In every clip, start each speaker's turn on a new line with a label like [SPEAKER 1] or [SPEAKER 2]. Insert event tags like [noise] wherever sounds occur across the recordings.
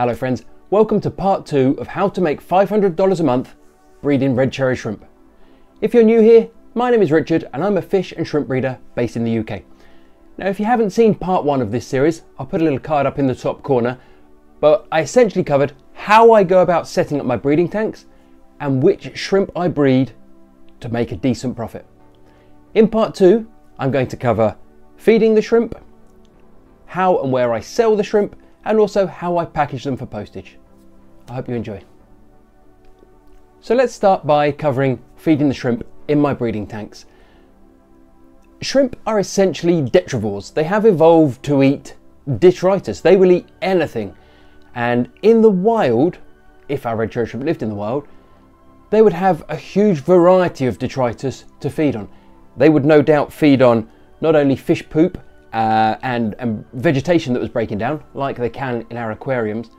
[SPEAKER 1] Hello friends, welcome to part two of how to make $500 a month breeding red cherry shrimp. If you're new here, my name is Richard and I'm a fish and shrimp breeder based in the UK. Now if you haven't seen part one of this series, I'll put a little card up in the top corner, but I essentially covered how I go about setting up my breeding tanks and which shrimp I breed to make a decent profit. In part two, I'm going to cover feeding the shrimp, how and where I sell the shrimp, and also how I package them for postage. I hope you enjoy. So let's start by covering feeding the shrimp in my breeding tanks. Shrimp are essentially detrivores. They have evolved to eat detritus. They will eat anything. And in the wild, if our red cherry shrimp lived in the wild, they would have a huge variety of detritus to feed on. They would no doubt feed on not only fish poop uh, and, and vegetation that was breaking down, like they can in our aquariums,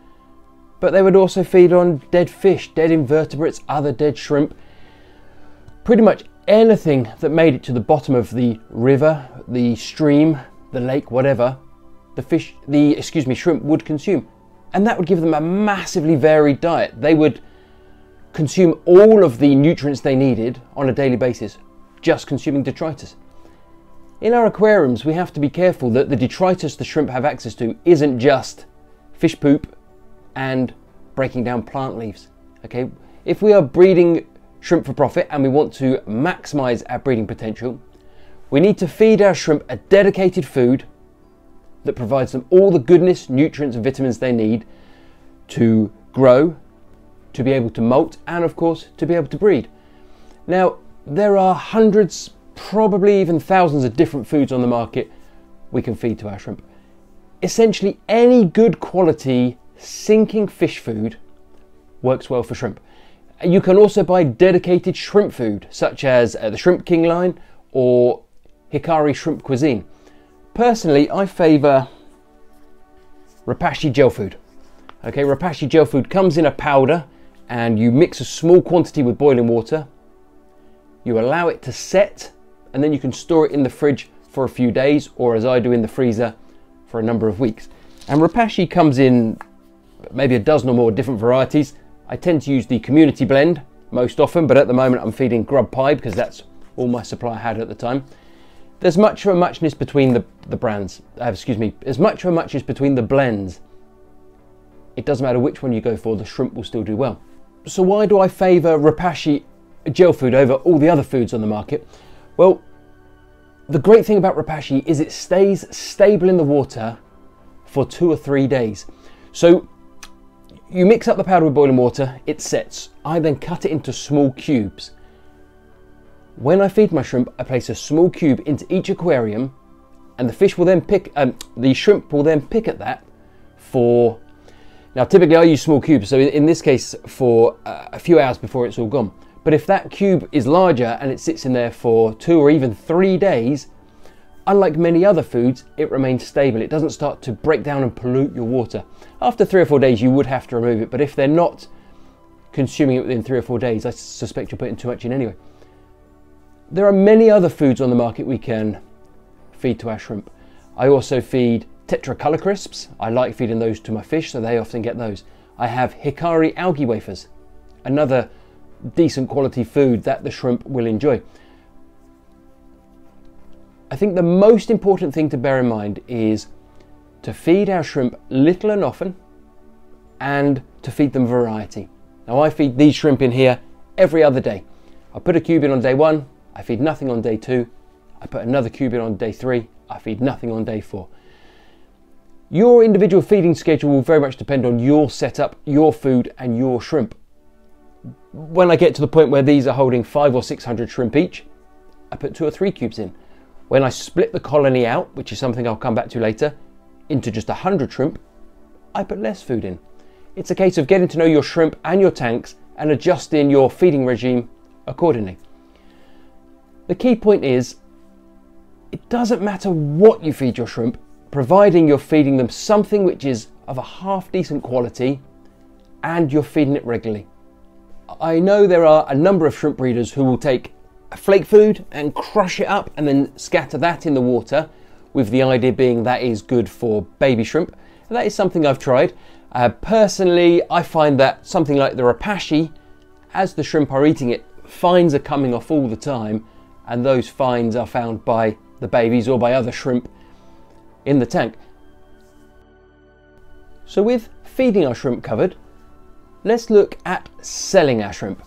[SPEAKER 1] but they would also feed on dead fish, dead invertebrates, other dead shrimp, pretty much anything that made it to the bottom of the river, the stream, the lake, whatever, the fish, the excuse me, shrimp would consume, and that would give them a massively varied diet. They would consume all of the nutrients they needed on a daily basis, just consuming detritus. In our aquariums, we have to be careful that the detritus the shrimp have access to isn't just fish poop and breaking down plant leaves. Okay, if we are breeding shrimp for profit and we want to maximize our breeding potential, we need to feed our shrimp a dedicated food that provides them all the goodness, nutrients, and vitamins they need to grow, to be able to molt, and of course, to be able to breed. Now, there are hundreds, probably even thousands of different foods on the market we can feed to our shrimp. Essentially, any good quality sinking fish food works well for shrimp. You can also buy dedicated shrimp food, such as uh, the Shrimp King line or Hikari Shrimp Cuisine. Personally, I favour Repashy gel food. Okay, Repashy gel food comes in a powder and you mix a small quantity with boiling water. You allow it to set and then you can store it in the fridge for a few days or as I do in the freezer for a number of weeks. And Repashy comes in maybe a dozen or more different varieties. I tend to use the community blend most often, but at the moment I'm feeding grub pie because that's all my supply had at the time. There's much of a muchness between the, the brands, uh, excuse me, as much of a muchness between the blends. It doesn't matter which one you go for, the shrimp will still do well. So why do I favour Repashy gel food over all the other foods on the market? Well, the great thing about Repashy is it stays stable in the water for two or three days. So you mix up the powder with boiling water, it sets. I then cut it into small cubes. When I feed my shrimp, I place a small cube into each aquarium and the fish will then pick, um, the shrimp will then pick at that for, now typically I use small cubes, so in this case for uh, a few hours before it's all gone. But if that cube is larger and it sits in there for two or even three days, Unlike many other foods, it remains stable. It doesn't start to break down and pollute your water. After three or four days, you would have to remove it, but if they're not consuming it within three or four days, I suspect you're putting too much in anyway. There are many other foods on the market we can feed to our shrimp. I also feed Tetra Color Crisps. I like feeding those to my fish, so they often get those. I have Hikari algae wafers, another decent quality food that the shrimp will enjoy. I think the most important thing to bear in mind is to feed our shrimp little and often and to feed them variety. Now I feed these shrimp in here every other day. I put a cube in on day one, I feed nothing on day two, I put another cube in on day three, I feed nothing on day four. Your individual feeding schedule will very much depend on your setup, your food and your shrimp. When I get to the point where these are holding five or 600 shrimp each, I put two or three cubes in. When I split the colony out, which is something I'll come back to later, into just 100 shrimp, I put less food in. It's a case of getting to know your shrimp and your tanks and adjusting your feeding regime accordingly. The key point is, it doesn't matter what you feed your shrimp, providing you're feeding them something which is of a half decent quality and you're feeding it regularly. I know there are a number of shrimp breeders who will take flake food and crush it up and then scatter that in the water with the idea being that is good for baby shrimp. And that is something I've tried. Uh, personally, I find that something like the Repashy, as the shrimp are eating it, fines are coming off all the time, and those fines are found by the babies or by other shrimp in the tank. So with feeding our shrimp covered, let's look at selling our shrimp.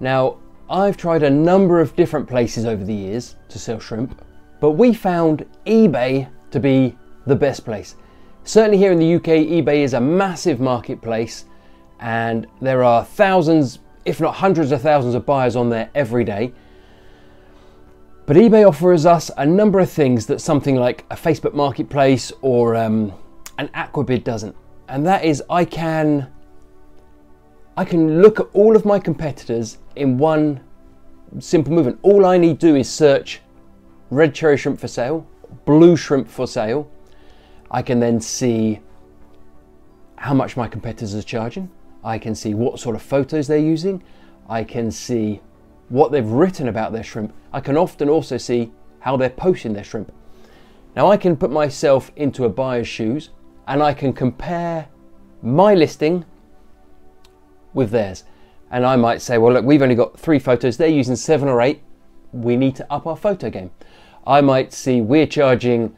[SPEAKER 1] Now, I've tried a number of different places over the years to sell shrimp, but we found eBay to be the best place. Certainly here in the UK, eBay is a massive marketplace and there are thousands, if not hundreds of thousands of buyers on there every day. But eBay offers us a number of things that something like a Facebook marketplace or um, an Aquabid doesn't. And that is I can I can look at all of my competitors in one simple movement. All I need to do is search red cherry shrimp for sale, blue shrimp for sale. I can then see how much my competitors are charging. I can see what sort of photos they're using. I can see what they've written about their shrimp. I can often also see how they're posting their shrimp. Now I can put myself into a buyer's shoes and I can compare my listing with theirs. And I might say, well, look, we've only got three photos, they're using seven or eight, we need to up our photo game. I might see we're charging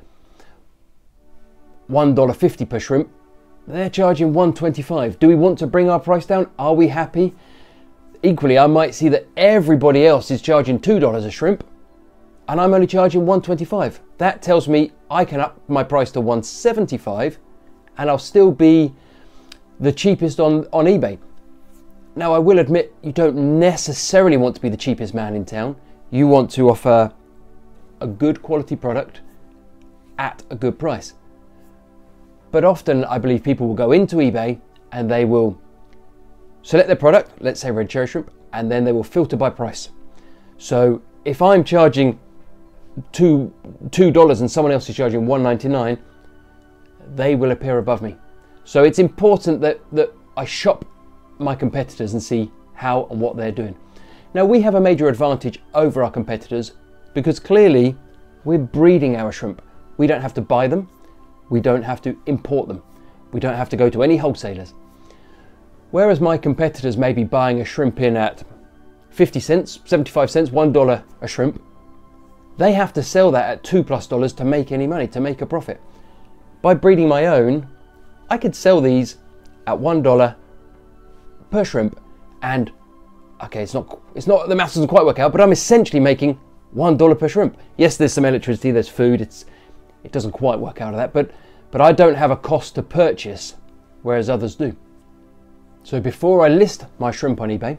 [SPEAKER 1] $1.50 per shrimp, they're charging 125 Do we want to bring our price down? Are we happy? Equally, I might see that everybody else is charging $2 a shrimp and I'm only charging 125 That tells me I can up my price to 175 and I'll still be the cheapest on, on eBay. Now, I will admit you don't necessarily want to be the cheapest man in town. You want to offer a good quality product at a good price. But often, I believe people will go into eBay and they will select their product, let's say red cherry shrimp, and then they will filter by price. So if I'm charging two two dollars and someone else is charging 1.99, they will appear above me. So it's important that that I shop my competitors and see how and what they're doing. Now we have a major advantage over our competitors because clearly we're breeding our shrimp. We don't have to buy them, we don't have to import them, we don't have to go to any wholesalers. Whereas my competitors may be buying a shrimp in at 50 cents, 75 cents, $1 a shrimp, they have to sell that at 2 plus dollars to make any money, to make a profit. By breeding my own, I could sell these at $1 per shrimp and okay it's not it's not the maths doesn't quite work out but i'm essentially making one dollar per shrimp. Yes there's some electricity there's food it's it doesn't quite work out of that but but i don't have a cost to purchase whereas others do. So before i list my shrimp on ebay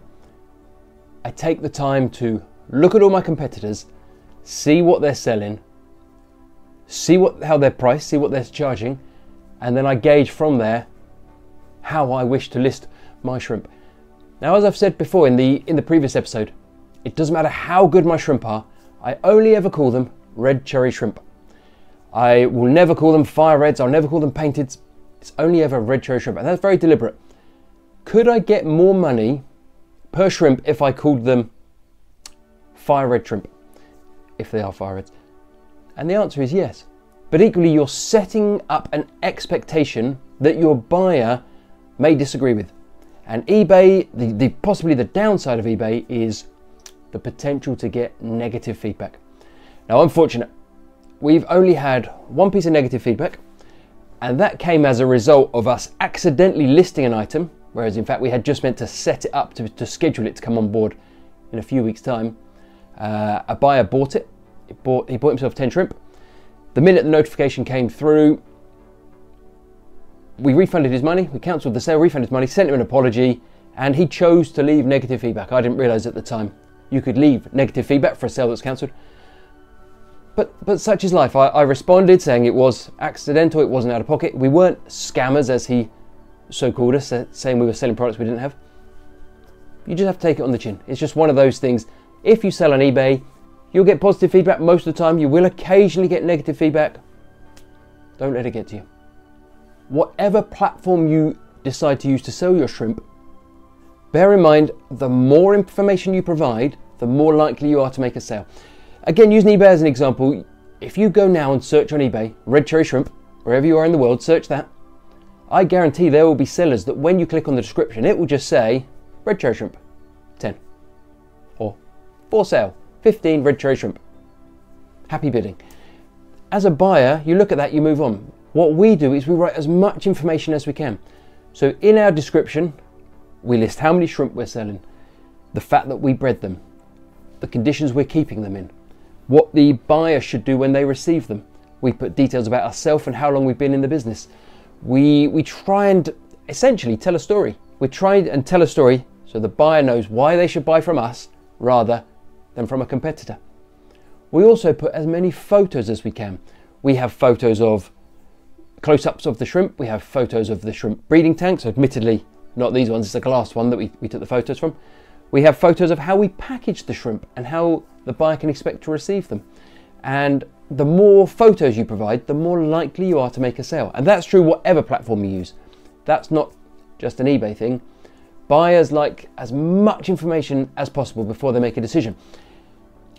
[SPEAKER 1] i take the time to look at all my competitors see what they're selling see what how they're priced see what they're charging and then i gauge from there how i wish to list my shrimp. Now, as I've said before in the, in the previous episode, it doesn't matter how good my shrimp are, I only ever call them red cherry shrimp. I will never call them fire reds, I'll never call them painted. It's only ever red cherry shrimp, and that's very deliberate. Could I get more money per shrimp if I called them fire red shrimp? If they are fire reds. And the answer is yes. But equally, you're setting up an expectation that your buyer may disagree with. And eBay, the, the, possibly the downside of eBay is the potential to get negative feedback. Now, unfortunate, we've only had one piece of negative feedback, and that came as a result of us accidentally listing an item, whereas in fact we had just meant to set it up to, to schedule it to come on board in a few weeks' time. Uh, a buyer bought it. Bought, he bought himself 10 shrimp. The minute the notification came through, we refunded his money, we cancelled the sale, refunded his money, sent him an apology, and he chose to leave negative feedback. I didn't realise at the time you could leave negative feedback for a sale that's cancelled. But, but such is life. I, I responded saying it was accidental, it wasn't out of pocket. We weren't scammers, as he so called us, saying we were selling products we didn't have. You just have to take it on the chin. It's just one of those things. If you sell on eBay, you'll get positive feedback most of the time. You will occasionally get negative feedback. Don't let it get to you whatever platform you decide to use to sell your shrimp, bear in mind the more information you provide, the more likely you are to make a sale. Again, using eBay as an example, if you go now and search on eBay, red cherry shrimp, wherever you are in the world, search that. I guarantee there will be sellers that when you click on the description, it will just say red cherry shrimp, 10. Or for sale, 15 red cherry shrimp. Happy bidding. As a buyer, you look at that, you move on. What we do is we write as much information as we can. So in our description, we list how many shrimp we're selling, the fact that we bred them, the conditions we're keeping them in, what the buyer should do when they receive them. We put details about ourselves and how long we've been in the business. We, we try and essentially tell a story. We try and tell a story so the buyer knows why they should buy from us rather than from a competitor. We also put as many photos as we can. We have photos of close-ups of the shrimp. We have photos of the shrimp breeding tanks. Admittedly, not these ones. It's a glass one that we, we took the photos from. We have photos of how we package the shrimp and how the buyer can expect to receive them. And the more photos you provide, the more likely you are to make a sale. And that's true whatever platform you use. That's not just an eBay thing. Buyers like as much information as possible before they make a decision.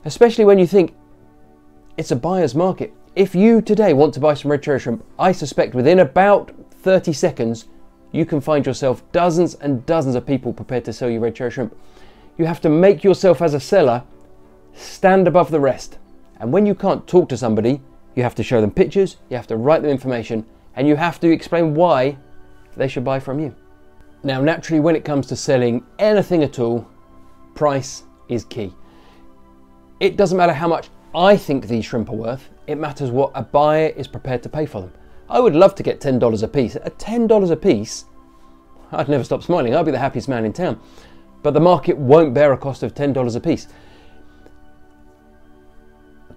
[SPEAKER 1] Especially when you think it's a buyer's market. If you today want to buy some red cherry shrimp, I suspect within about 30 seconds, you can find yourself dozens and dozens of people prepared to sell you red cherry shrimp. You have to make yourself as a seller stand above the rest. And when you can't talk to somebody, you have to show them pictures, you have to write them information, and you have to explain why they should buy from you. Now, naturally, when it comes to selling anything at all, price is key. It doesn't matter how much I think these shrimp are worth, it matters what a buyer is prepared to pay for them. I would love to get $10 a piece. At $10 a piece, I'd never stop smiling. I'd be the happiest man in town. But the market won't bear a cost of $10 a piece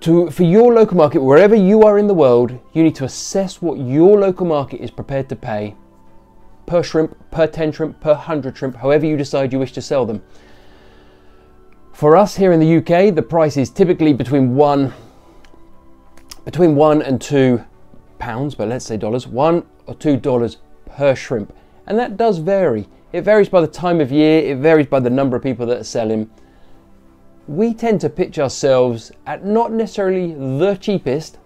[SPEAKER 1] to, for your local market, wherever you are in the world, you need to assess what your local market is prepared to pay per shrimp, per 10 shrimp, per 100 shrimp, however you decide you wish to sell them. For us here in the UK, the price is typically between one, between one and two pounds, but let's say dollars, one or two dollars per shrimp. And that does vary. It varies by the time of year, it varies by the number of people that are selling we tend to pitch ourselves at not necessarily the cheapest,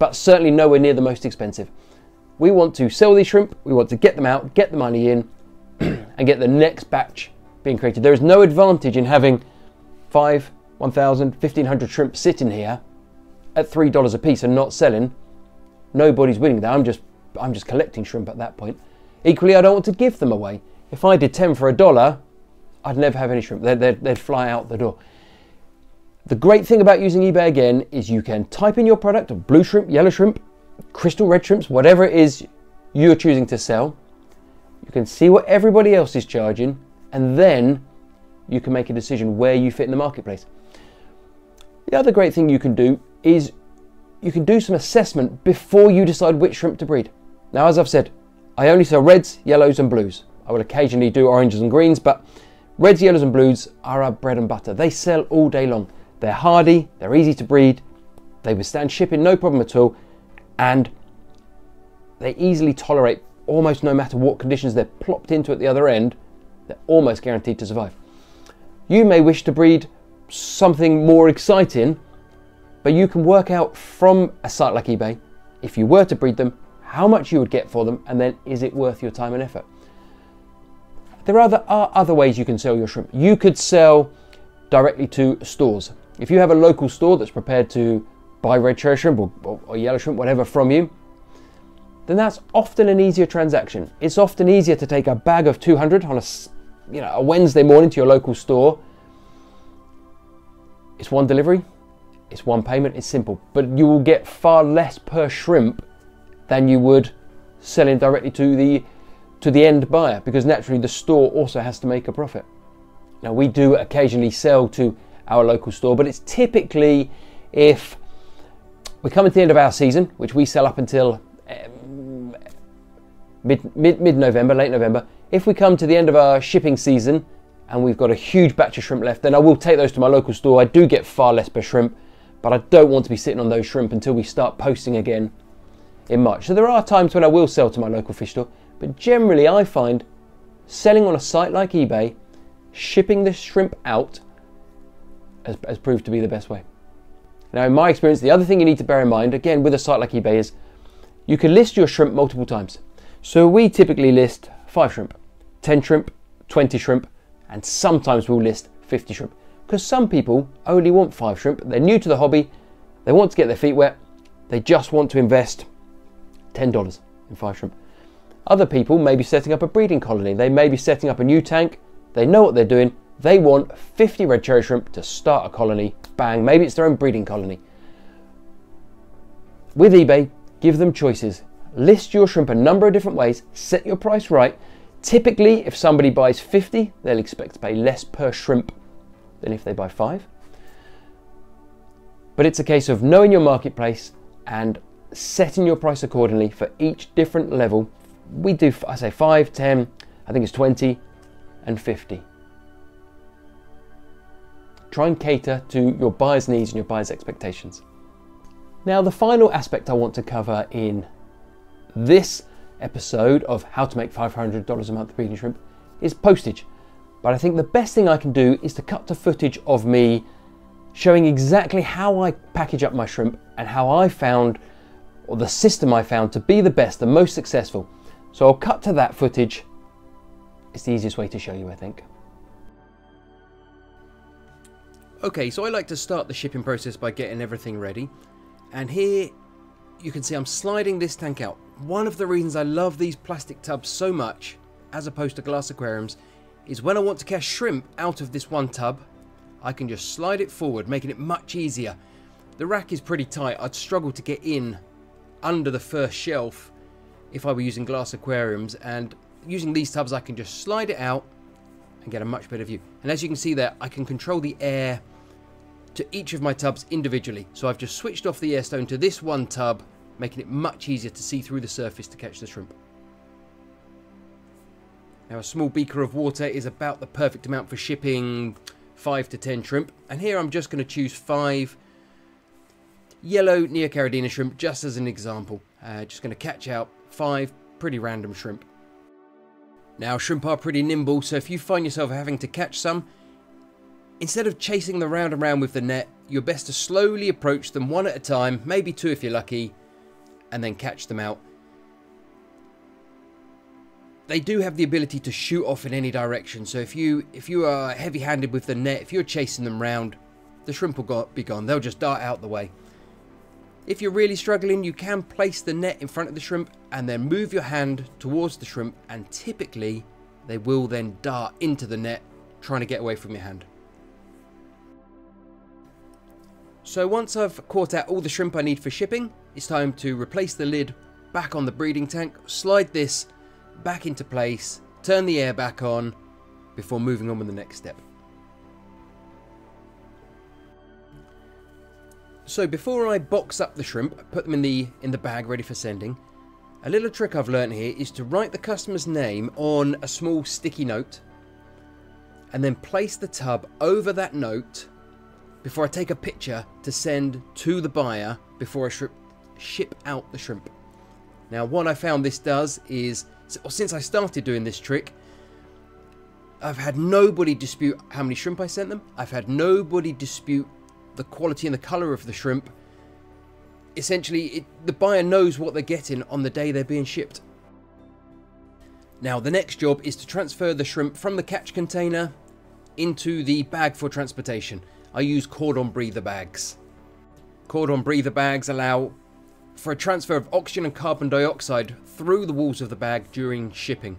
[SPEAKER 1] but certainly nowhere near the most expensive. We want to sell these shrimp, we want to get them out, get the money in, [clears throat] and get the next batch being created. There is no advantage in having five, 1,000, 1,500 shrimp sitting here at $3 a piece and not selling. Nobody's winning that. I'm just, I'm just collecting shrimp at that point. Equally, I don't want to give them away. If I did 10 for a dollar, I'd never have any shrimp. They'd, they'd, they'd fly out the door. The great thing about using eBay again is you can type in your product of blue shrimp, yellow shrimp, crystal red shrimps, whatever it is you're choosing to sell. You can see what everybody else is charging and then you can make a decision where you fit in the marketplace. The other great thing you can do is you can do some assessment before you decide which shrimp to breed. Now, as I've said, I only sell reds, yellows, and blues. I will occasionally do oranges and greens, but reds, yellows, and blues are our bread and butter. They sell all day long. They're hardy, they're easy to breed, they withstand shipping no problem at all, and they easily tolerate almost no matter what conditions they're plopped into at the other end, they're almost guaranteed to survive. You may wish to breed something more exciting, but you can work out from a site like eBay, if you were to breed them, how much you would get for them, and then is it worth your time and effort? There are other, are other ways you can sell your shrimp. You could sell directly to stores. If you have a local store that's prepared to buy red cherry shrimp or, or, or yellow shrimp, whatever, from you, then that's often an easier transaction. It's often easier to take a bag of 200 on a, you know, a Wednesday morning to your local store. It's one delivery, it's one payment, it's simple, but you will get far less per shrimp than you would selling directly to the to the end buyer because naturally the store also has to make a profit. Now we do occasionally sell to our local store, but it's typically if we're coming to the end of our season, which we sell up until um, mid, mid, mid November, late November. If we come to the end of our shipping season and we've got a huge batch of shrimp left, then I will take those to my local store. I do get far less per shrimp, but I don't want to be sitting on those shrimp until we start posting again in March. So there are times when I will sell to my local fish store, but generally I find selling on a site like eBay, shipping the shrimp out has, has proved to be the best way. Now, in my experience, the other thing you need to bear in mind, again, with a site like eBay, is you can list your shrimp multiple times. So we typically list 5 shrimp, 10 shrimp, 20 shrimp, and sometimes we'll list 50 shrimp. Because some people only want 5 shrimp, they're new to the hobby, they want to get their feet wet, they just want to invest $10 in 5 shrimp. Other people may be setting up a breeding colony, they may be setting up a new tank, they know what they're doing, they want 50 red cherry shrimp to start a colony, bang, maybe it's their own breeding colony. With eBay, give them choices. List your shrimp a number of different ways, set your price right. Typically, if somebody buys 50, they'll expect to pay less per shrimp than if they buy five. But it's a case of knowing your marketplace and setting your price accordingly for each different level. We do, I say 5, 10, I think it's 20 and 50. Try and cater to your buyer's needs and your buyer's expectations. Now, the final aspect I want to cover in this episode of how to make $500 a month breeding shrimp is postage. But I think the best thing I can do is to cut to footage of me showing exactly how I package up my shrimp and how I found, or the system I found to be the best, the most successful. So I'll cut to that footage. It's the easiest way to show you, I think. Okay, so I like to start the shipping process by getting everything ready. And here you can see I'm sliding this tank out. One of the reasons I love these plastic tubs so much, as opposed to glass aquariums, is when I want to catch shrimp out of this one tub, I can just slide it forward, making it much easier. The rack is pretty tight. I'd struggle to get in under the first shelf if I were using glass aquariums. And using these tubs, I can just slide it out and get a much better view. And as you can see there, I can control the air to each of my tubs individually. So I've just switched off the air stone to this one tub, making it much easier to see through the surface to catch the shrimp. Now a small beaker of water is about the perfect amount for shipping 5 to 10 shrimp. And here I'm just going to choose 5 yellow Neocaridina shrimp just as an example. Uh, just going to catch out 5 pretty random shrimp. Now shrimp are pretty nimble so if you find yourself having to catch some, Instead of chasing them round and round with the net, you're best to slowly approach them one at a time, maybe two if you're lucky, and then catch them out. They do have the ability to shoot off in any direction, so if you if you are heavy-handed with the net, if you're chasing them round, the shrimp will go, be gone. They'll just dart out the way. If you're really struggling, you can place the net in front of the shrimp and then move your hand towards the shrimp and typically they will then dart into the net trying to get away from your hand. So once I've caught out all the shrimp I need for shipping, it's time to replace the lid back on the breeding tank, slide this back into place, turn the air back on before moving on with the next step. So before I box up the shrimp, put them in the in the bag ready for sending, a little trick I've learned here is to write the customer's name on a small sticky note and then place the tub over that note before I take a picture to send to the buyer before I ship out the shrimp. Now what I found this does is, since I started doing this trick, I've had nobody dispute how many shrimp I sent them. I've had nobody dispute the quality and the colour of the shrimp. Essentially, it, the buyer knows what they're getting on the day they're being shipped. Now, the next job is to transfer the shrimp from the catch container into the bag for transportation. I use Kordon breather bags. Kordon breather bags allow for a transfer of oxygen and carbon dioxide through the walls of the bag during shipping.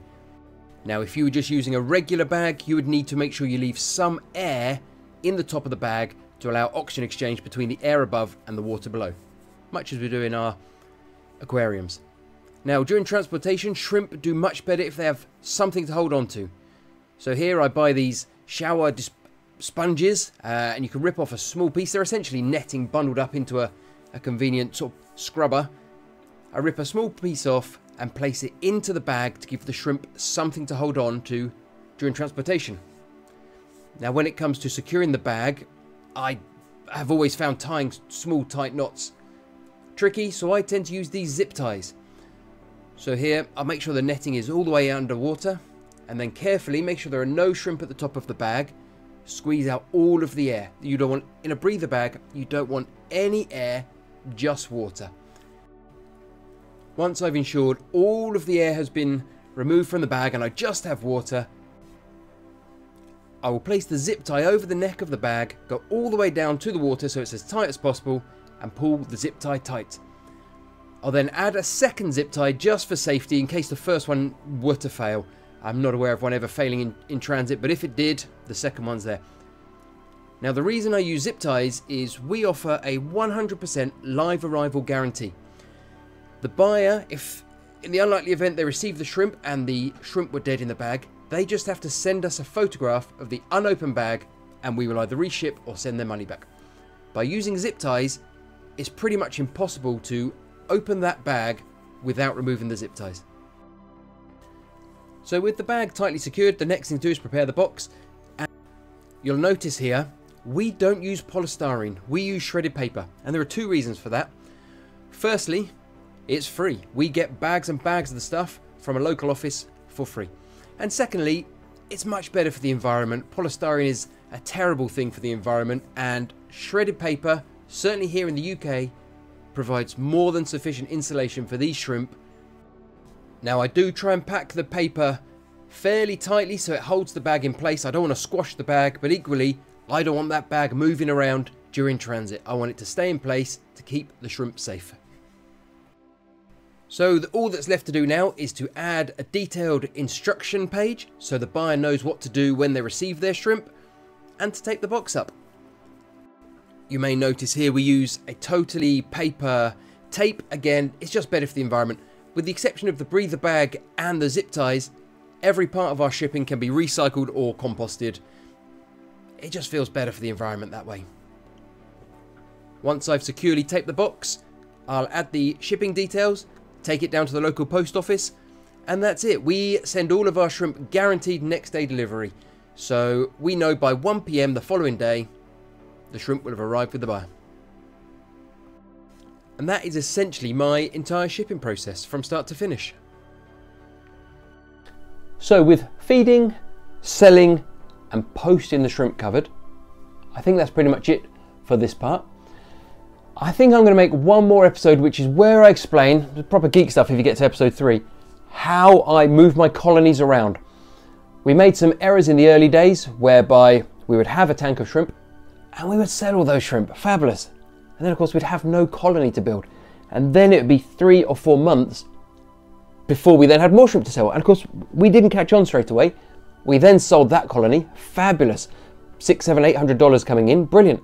[SPEAKER 1] Now if you were just using a regular bag, you would need to make sure you leave some air in the top of the bag to allow oxygen exchange between the air above and the water below, much as we do in our aquariums. Now during transportation, shrimp do much better if they have something to hold on to. So here I buy these shower sponges uh, and you can rip off a small piece. They're essentially netting bundled up into a, a convenient sort of scrubber. I rip a small piece off and place it into the bag to give the shrimp something to hold on to during transportation. Now when it comes to securing the bag, I have always found tying small tight knots tricky, so I tend to use these zip ties. So here, I'll make sure the netting is all the way underwater, and then carefully make sure there are no shrimp at the top of the bag, squeeze out all of the air. You don't want, in a breather bag, you don't want any air, just water. once I've ensured all of the air has been removed from the bag and I just have water, I will place the zip tie over the neck of the bag, go all the way down to the water so it's as tight as possible, and pull the zip tie tight. I'll then add a second zip tie just for safety in case the first one were to fail. I'm not aware of one ever failing in, in transit, but if it did, the second one's there. Now the reason I use zip ties is we offer a 100% live arrival guarantee. The buyer, if in the unlikely event they receive the shrimp and the shrimp were dead in the bag, they just have to send us a photograph of the unopened bag and we will either reship or send their money back. By using zip ties, it's pretty much impossible to open that bag without removing the zip ties. So with the bag tightly secured, the next thing to do is prepare the box. And you'll notice here, we don't use polystyrene, we use shredded paper. And there are two reasons for that. Firstly, it's free. We get bags and bags of the stuff from a local office for free. And secondly, it's much better for the environment. Polystyrene is a terrible thing for the environment, and shredded paper, certainly here in the UK, provides more than sufficient insulation for these shrimp. Now, I do try and pack the paper fairly tightly so it holds the bag in place. I don't want to squash the bag, but equally, I don't want that bag moving around during transit. I want it to stay in place to keep the shrimp safe. So the, all that's left to do now is to add a detailed instruction page so the buyer knows what to do when they receive their shrimp and to tape the box up. You may notice here we use a totally paper tape. Again, it's just better for the environment. With the exception of the breather bag and the zip ties, every part of our shipping can be recycled or composted. It just feels better for the environment that way. Once I've securely taped the box, I'll add the shipping details take it down to the local post office, and that's it. We send all of our shrimp guaranteed next day delivery. So we know by 1pm the following day, the shrimp will have arrived with the buyer. And that is essentially my entire shipping process from start to finish. So with feeding, selling and post in the shrimp covered, I think that's pretty much it for this part. I think I'm going to make one more episode, which is where I explain the proper geek stuff if you get to episode three, how I move my colonies around. We made some errors in the early days whereby we would have a tank of shrimp and we would sell all those shrimp. Fabulous. And then, of course, we'd have no colony to build. And then it would be three or four months before we then had more shrimp to sell. And of course, we didn't catch on straight away. We then sold that colony. Fabulous. Six, seven, eight hundred dollars coming in. Brilliant.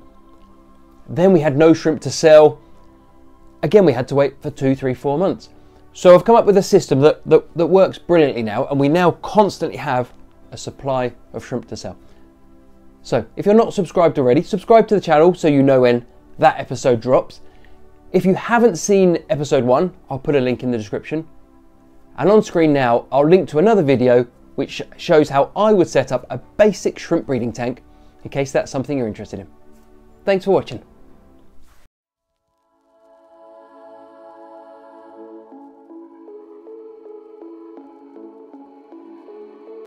[SPEAKER 1] Then we had no shrimp to sell. Again, we had to wait for two, three, four months. So I've come up with a system that, that, that works brilliantly now, and we now constantly have a supply of shrimp to sell. So if you're not subscribed already, subscribe to the channel so you know when that episode drops. If you haven't seen episode one, I'll put a link in the description. And on screen now, I'll link to another video which shows how I would set up a basic shrimp breeding tank in case that's something you're interested in. Thanks for watching.